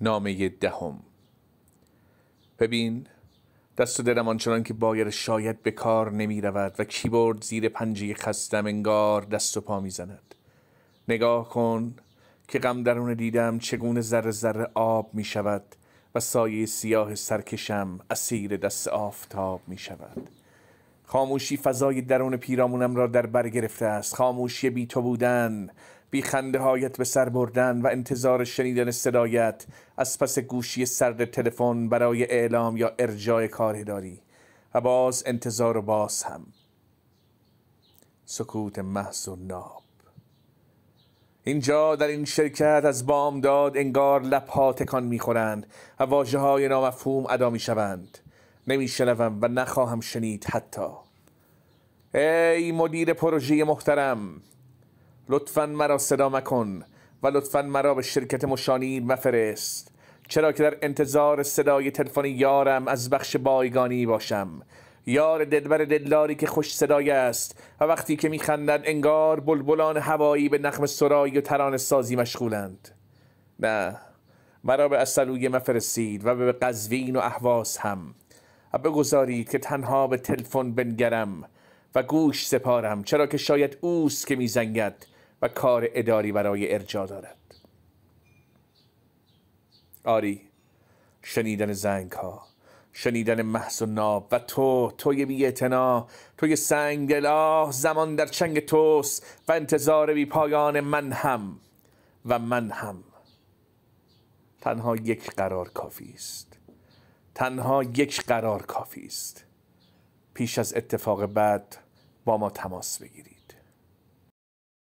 نامه دهم. ببین دست و دلم آنچنان که باید شاید به کار نمی رود و کیبورد زیر پنجه خستم انگار دست و پا می زند نگاه کن که غم درون دیدم چگونه ذره ذره آب می شود و سایه سیاه سرکشم اسیر دست آفتاب می شود خاموشی فضای درون پیرامونم را در بر گرفته است. خاموشی بی تو بودن بی خنده هایت به سر بردن و انتظار شنیدن صدایت از پس گوشی سرد تلفن برای اعلام یا ارجاع کاری و باز انتظار و باز هم. سکوت محض و ناب. اینجا در این شرکت از بامداد انگار لبها تکان می‌خورند و واجه های نامفهوم ادا می‌شوند. نمیشنوم و نخواهم شنید حتی. ای مدیر پروژه محترم لطفا مرا صدا مکن و لطفا مرا به شرکت مشانیر مفرست. چرا که در انتظار صدای تلفن یارم از بخش بایگانی باشم. یار دلبر دلداری که خوش صدای است و وقتی که میخندد انگار بلبلان هوایی به نخم سرایی و تران سازی مشغولند. نه مرا به اصلویه مفرستید و به قزوین و احواز هم. و بگذارید که تنها به تلفن بنگرم و گوش سپارم چرا که شاید اوست که میزنگد. و کار اداری برای ارجا دارد. آری شنیدن زنگ ها شنیدن محض و ناب و تو توی بی اتنا توی سنگ دلا زمان در چنگ توست و انتظار بی پایان من هم و من هم. تنها یک قرار کافی است. تنها یک قرار کافی است. پیش از اتفاق بعد با ما تماس بگیری